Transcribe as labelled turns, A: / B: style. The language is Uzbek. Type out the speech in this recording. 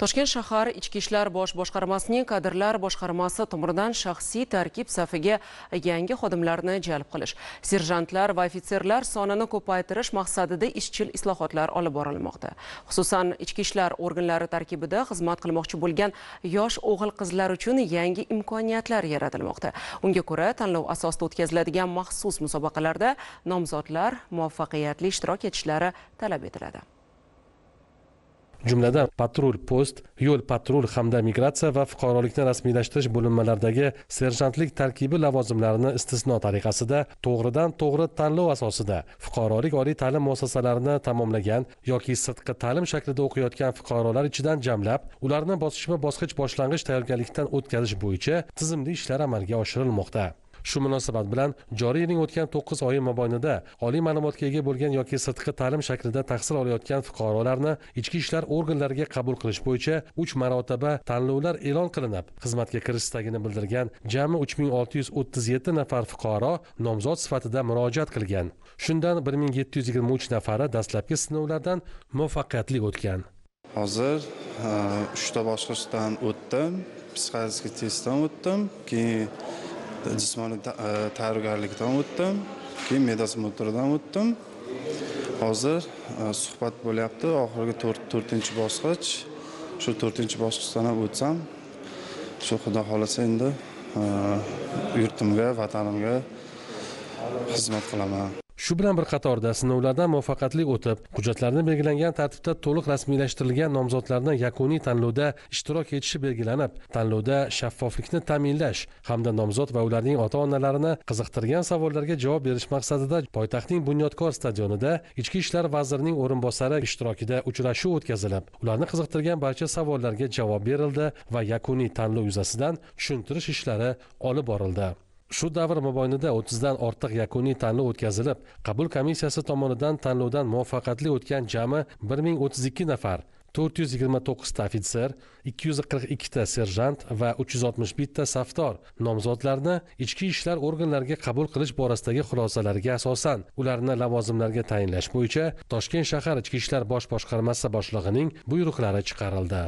A: toshkent shahar ichki ishlar bosh boshqarmasining kadrlar boshqarmasi tomonidan shaxsiy tarkib safiga yangi xodimlarni jalb qilish serjantlar va ofitserlar sonini ko'paytirish maqsadida izchil islohotlar olib borilmoqda. Xususan ichki ishlar organlari tarkibida xizmat qilmoqchi bo'lgan yosh o'g'il qizlar uchun yangi imkoniyatlar yaratilmoqda. Unga ko'ra tanlov asosida o'tkaziladigan maxsus musobaqalarda nomzodlar muvaffaqiyatli ishtirok etishlari talab etiladi.
B: Jumladan patrul post yo'l patrul hamda migratsiya va fuqarolikni rasmiylashtirish bo'linmalaridagi serjantlik tarkibi lavozimlarini istisno tariqasida to'g'ridan to'g'ri tanlov asosida fuqarolik oliy ta'lim muassasalarini tamomlagan yoki sirtqi ta'lim shaklida o'qiyotgan fuqarolar ichidan jamlab ularni bosqichma bosqich boshlang'ich tayyorgarlikdan o'tkazish bo'yicha tizimli ishlar amalga oshirilmoqda. Shu munosabat bilan joriy yilning o'tgan to'qqiz oyi mobaynida oliy ma'lumotga ega bo'lgan yoki sirtqi ta'lim shaklida tahsil olayotgan fuqarolarni ichki ishlar organlariga qabul qilish bo'yicha uch marotaba tanlovlar e'lon qilinib xizmatga kirish istagini bildirgan jami uch ming olti yuz o'ttiz yetti nafar fuqaro nomzod sifatida murojaat qilgan. Shundan bir ming yetti yuz yigirma uch nafari dastlabki sinovlardan muvaffaqiyatli o'tgan.
C: Hozir e, uchta bosqichdan o'tdim psixologik testdan o'tdim keyin jismoniy e, tayyorgarlikdan o'tdim keyin medosmotrdan o'tdim. Hozir e, suhbat bo'lyapti. Oxirgi to'rtinchi bosqich. Shu to'rtinchi bosqichdan ham o'tsam shu xudo xohlasa endi e, yurtimga vatanimga xizmat qilaman.
B: Shu bilan bir qatorda sinovlardan muvaffaqiyatli o'tib hujjatlarni belgilangan tartibda to'liq rasmiylashtirilgan nomzodlarni yakuniy tanlovda ishtirok etishi belgilanib tanlovda shaffoflikni ta'minlash hamda nomzod va ularning ota onalarini qiziqtirgan savollarga javob berish maqsadida poytaxtning bunyodkor stadionida ichki ishlar vazirining o'rinbosari ishtirokida uchrashuv o'tkazilib ularni qiziqtirgan barcha savollarga javob berildi va yakuniy tanlov yuzasidan tushuntirish ishlari olib borildi. Shu davr mobaynida o'ttizdan ortiq yakuniy tanlov o'tkazilib qabul komissiyasi tomonidan tanlovdan muvaffaqiyatli o'tgan jami bir ming o'ttiz ikki nafar to'rt yuz yigirma to'qqizta ofitser ikki yuz qirq ikkita serjant va uch yuz oltmish bitta safdor. Nomzodlarni ichki ishlar organlariga qabul qilish borasidagi xulosalariga asosan ularni lavozimlarga tayinlash bo'yicha toshkent shahar ichki ishlar bosh boshqarmasi boshlig'ining buyruqlari chiqarildi.